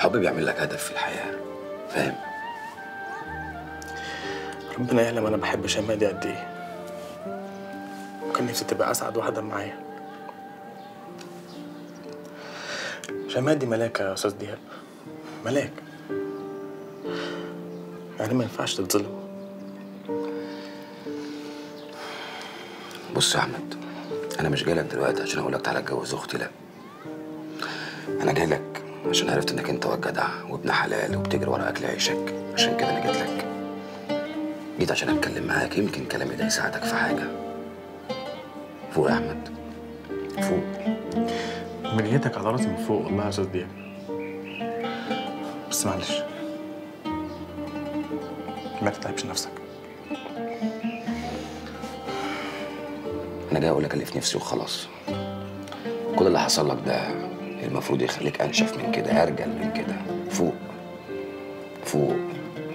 الحب بيعمل لك هدف في الحياة فاهم؟ ربنا يعلم أنا بحب شيماء دي قد إيه. وكان نفسي تبقى أسعد واحدة معايا. شيماء دي ملاك يا أستاذ دياب. ملاك. يعني ما ينفعش تتظلم. بص يا أحمد أنا مش جاي لك دلوقتي عشان أقول لك تعالى اتجوز أختي لا. أنا جاي لك عشان عرفت إنك أنت واد جدع وابن حلال وبتجري ورا أكل عيشك. عشان كده أنا جيت لك. جيت عشان أتكلم معاك. يمكن كلامي ده يساعدك في حاجة. فوق يا أحمد. فوق. مليتك على راسي من فوق والله يا أستاذ دياب. بس معلش. ما تتعبش نفسك. أنا جاي أقول لك اللي في نفسي وخلاص. كل اللي حصل لك ده المفروض يخليك أنشف من كده ارجل من كده. فوق فوق.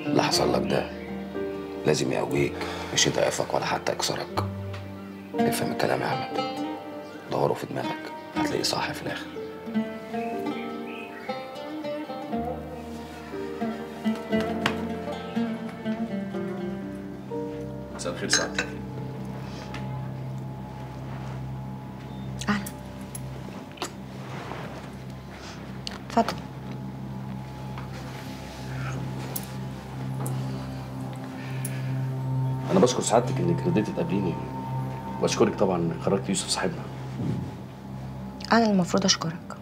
اللي حصل لك ده لازم يقويك مش يضعفك ولا حتى يكسرك. افهم الكلام يا أحمد. دوره في دماغك هتلاقيه صح في الآخر. مساء الخير سعادتك أنا بشكر سعادتك إنك رضيتي تقابليني. وأشكرك طبعا إنك خرجت يوسف صاحبنا. أنا المفروض أشكرك.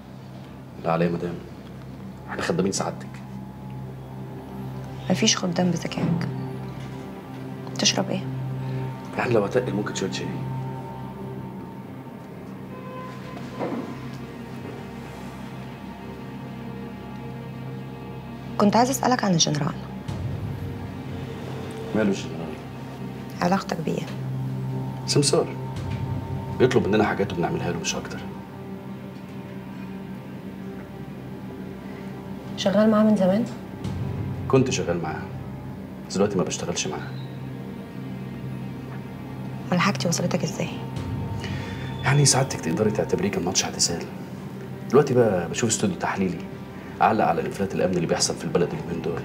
لا عليا يا مدام. إحنا خدامين سعادتك. مفيش خدام بذكائك. تشرب إيه؟ يعني لو هتقل ممكن شوية شاي. كنت عايزه أسألك عن الجنرال. ماله الجنرال؟ علاقتك بيه سمسار. بيطلب مننا حاجات وبنعملها له مش أكتر. شغال معاه من زمان؟ كنت شغال معاه بس دلوقتي ما بشتغلش معاه. ولا حاجتي وصلتك إزاي؟ يعني سعادتك تقدري تعتبريه كان ماتش اعتزال. دلوقتي بقى بشوف استوديو تحليلي أعلق على الانفلات الامني اللي بيحصل في البلد اليومين دول.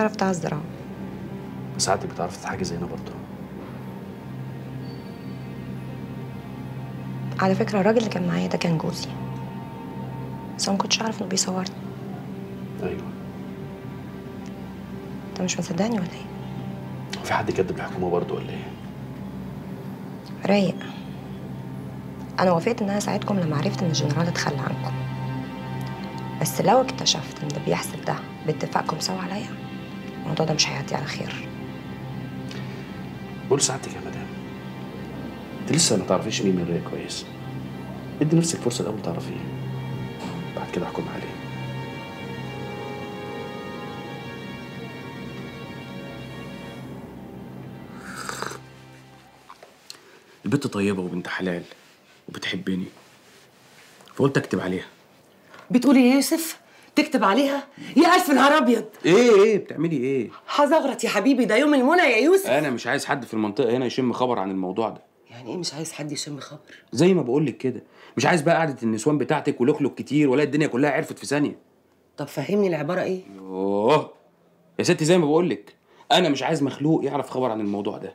تعرف تعذر اهو ساعتك بتعرف تتحاجي زينا برضه على فكرة الراجل اللي كان معايا ده كان جوزي. بس أنا ما كنتش عارف إنه بيصورني. أيوه. أنت مش مصدقني ولا إيه؟ في حد كذب الحكومة برضه ولا إيه؟ رايق. أنا وافقت إن أنا أساعدكم لما عرفت إن الجنرال اتخلى عنكم. بس لو اكتشفت إن اللي بيحصل ده باتفاقكم سوا عليا الموضوع ده مش هيعدي على خير. قول ساعتك يا مدام. انت لسه ما تعرفيش مين من رأي كويس. ادي نفسك فرصة الأول تعرفيه. بعد كده احكم عليه. البنت طيبة وبنت حلال وبتحبني. فقلت أكتب عليها. بتقولي إيه يا يوسف؟ تكتب عليها؟ يا ألف نهار أبيض! إيه إيه بتعملي إيه؟ هزغرط يا حبيبي ده يوم المنى يا يوسف! أنا مش عايز حد في المنطقة هنا يشم خبر عن الموضوع ده. يعني إيه مش عايز حد يشم خبر؟ زي ما بقول لك كده. مش عايز بقى قعدة النسوان بتاعتك ولخلق كتير ولا الدنيا كلها عرفت في ثانية. طب فهمني العبارة إيه؟ اوه يا ستي زي ما بقول لك أنا مش عايز مخلوق يعرف خبر عن الموضوع ده.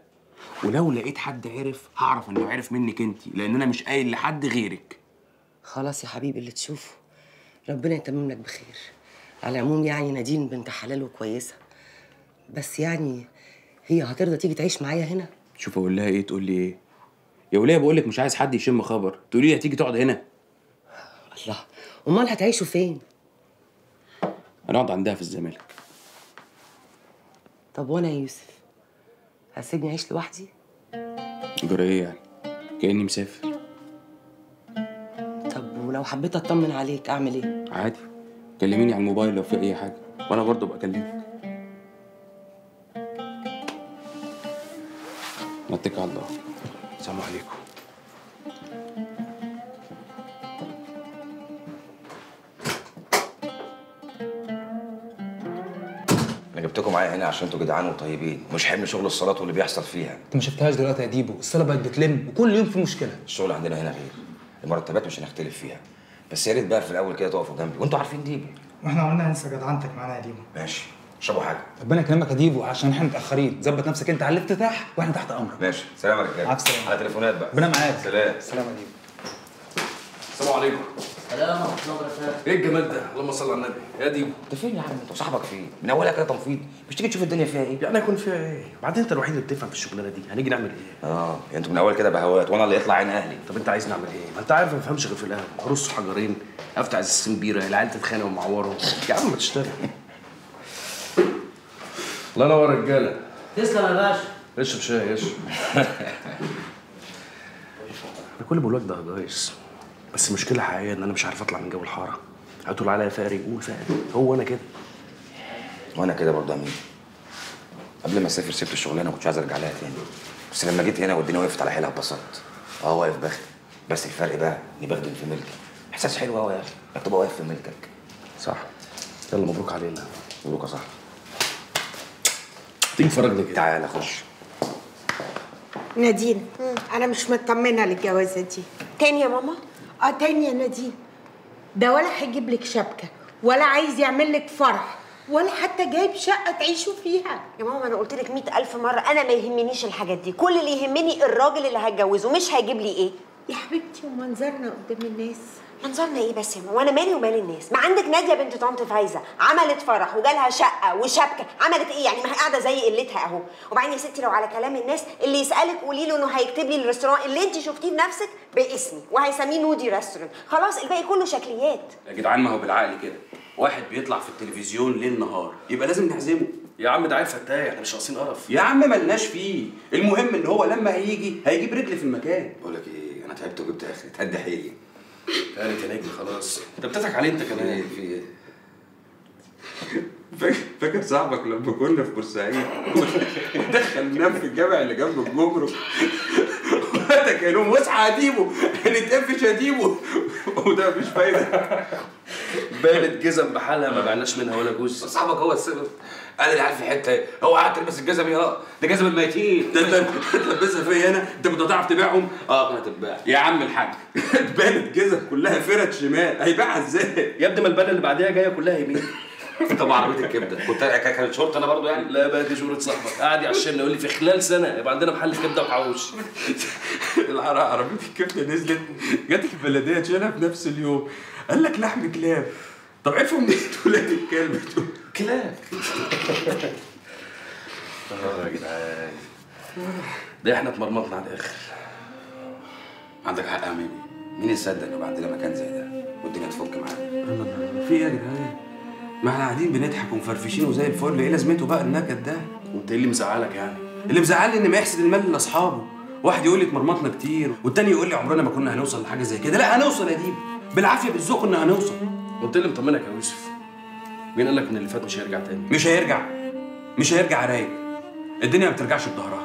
ولو لقيت حد عرف هعرف إنه عرف منك انت لأن أنا مش قايل لحد غيرك. خلاص يا حبيبي اللي تشوفه. ربنا يتمم لك بخير. على العموم يعني نادين بنت حلال وكويسة. بس يعني هي هترضى تيجي تعيش معايا هنا؟ شوف أقول لها إيه تقول لي إيه؟ يا ولية بقول لك مش عايز حد يشم خبر. تقولي لي هتيجي تقعد هنا؟ الله. أمال هتعيشوا فين؟ هنقعد عندها في الزمالك. طب وأنا يا يوسف؟ هسيبني أعيش لوحدي؟ جرى إيه يعني. كأني مسافر. ولو حبيت أطمن عليك أعمل إيه؟ عادي. كلميني على الموبايل لو في أي حاجة وأنا برضه بكلمك نتكل على الله. السلام عليكم. أنا جبتكم معايا هنا عشان أنتوا جدعان وطيبين مش حمل شغل الصلاة واللي بيحصل فيها. أنت ما شفتهاش دلوقتي يا ديبو الصاله بقت بتلم وكل يوم في مشكلة. الشغل عندنا هنا غير. المرتبات مش هنختلف فيها. بس يا ريت بقى في الأول كده تقفوا جنبي. وانتوا عارفين ديبو. وإحنا قلنا ننسى جدعنتك معانا يا ديبو ماشي. اشربوا حاجة. ربنا يكرمك يا ديبو عشان إحنا متأخرين. ظبط نفسك انت على الافتتاح وإحنا تحت أمرك. ماشي. سلام مع السلامة. على تليفونات بقى. ربنا معاك. سلام. سلام يا ديبو. السلام عليكم. سلام ورحمة الله وبركاته. إيه الجمال ده؟ اللهم صل على النبي. يا ديبو أنت فين يا عم؟ أنت وصاحبك فين؟ من أولها كده تنفيض. مش تيجي تشوف الدنيا فيها إيه؟ يعني هيكون فيها إيه؟ بعدين أنت الوحيد اللي بتفهم في الشغلانة دي. هنيجي نعمل إيه؟ آه يعني أنتوا من أول كده بهوات وأنا اللي يطلع عين أهلي. طب أنت عايز نعمل إيه؟ ما أنت عارف ما بفهمش غير في القهوه أرص حجرين أفتح ازازتين بيرة العيال تتخانق ومعوره يا عم ما تشتغل الله ينور يا رجالة. تسلم يا باشا. اشرب شاي اشرب. أنا كل بقول لك ده جايز بس المشكلة الحقيقيه إن أنا مش عارف أطلع من جو الحارة. هتقول عليا فقري قول فقري. هو أنا كده. وأنا كده برضه يا أمين. قبل ما أسافر سبت الشغلانة ما كنتش عايز أرجع لها تاني. بس لما جيت هنا والدنيا وقفت على حيلها اتبسطت. أه واقف بخدم بس الفرق بقى إني بخدم في ملكي. إحساس حلو قوي يا أخي إنك تبقى واقف في ملكك. صح. يلا مبروك علينا. مبروك يا صاحبي. تيجي تفرجني كده. تعالى خش. نادين أنا مش مطمنة للجوازة دي. تاني يا ماما؟ آه تاني يا نادين. ده ولا هيجيب لك شبكة ولا عايز يعمل لك فرح ولا حتى جايب شقة تعيشوا فيها. يا ماما أنا قلت لك 100000 مرة أنا ما يهمنيش الحاجات دي. كل اللي يهمني الراجل اللي هتجوزه مش هيجيب لي إيه؟ يا حبيبتي ومنظرنا قدام الناس. منظرنا إيه بس يا ماما؟ وأنا مالي ومال الناس. ما عندك نادية بنت طنط فايزة. عملت فرح وجالها شقة وشبكة. عملت إيه يعني؟ ما هي قاعدة زي قلتها اهو. وبعدين يا ستي لو على كلام الناس اللي يسألك قولي له إنه هيكتب لي ال restaurant اللي انت شفتيه بنفسك باسمي. وهيسميه نودي restaurant. خلاص الباقي كله شكليات. يا جدعان ما هو بالعقل كده. واحد بيطلع في التلفزيون ليل نهار يبقى لازم نعزمه يا عم ده عيل فتاح إحنا مش ناقصين قرف. يا عم ملناش فيه. المهم إن هو لما هيجي هيجيب رجل في المكان. بقول لك إيه أنا تعبت وجبت آخري. تهدي حيلي. قالت يا نجم خلاص. انت بتضحك عليه انت كمان. في إيه؟ فاكر فاكر صاحبك لما كنا في بورسعيد؟ ودخلناه في الجامع اللي جنب الجمرك. وده كانوا واصحى اديبه نتقفش اديبه وده مش فايدة. بالت جزم بحالها ما بعناش منها ولا جزء. صاحبك هو السبب. قال العيال في حتة هو قاعد تلبس الجزم آه ده جزم الميتين. ده أنت تلبسها فيا أنا أنت كنت هتعرف تبيعهم؟ آه ما تتباع. يا عم الحاج. اتبانت جزم كلها فرد شمال. هيبيعها إزاي؟ يا ابني ما البلد اللي بعديها جاية كلها يمين. طب عربيه الكبده كنت كانت شرطة أنا برضو يعني. لا بقى دي شهرة صاحبك. قاعد يعشمنا يقول لي في خلال سنة يبقى عندنا محل كبده العر- عربية الكبده نزلت جت البلدية تشيلها في نفس اليوم. قال لك لحم كلاب. طب عرفوا منين ولاد الكلب؟ دول؟ كلاب. آه يا جدعان. ده إحنا اتمرمطنا على الآخر. عندك حق يا مين يصدق إنه عندنا مكان زي ده والدنيا تفك معانا؟ في إيه يا جدعان؟ ما إحنا قاعدين بنضحك ومفرفشين وزي الفل. إيه لازمته بقى النكد ده؟ وانت إيه اللي مزعلك يعني؟ اللي مزعلني إن ما يحسد المال لأصحابه. واحد يقول لي اتمرمطنا كتير والتاني يقول لي عمرنا ما كنا هنوصل لحاجة زي كده. لا هنوصل يا ديب. بالعافية بالذوق كنا هنوصل. قلت لي مطمنك يا يوسف؟ مين قال لك إن اللي فات مش هيرجع تاني؟ مش هيرجع. مش هيرجع رايق الدنيا ما بترجعش بظهرها.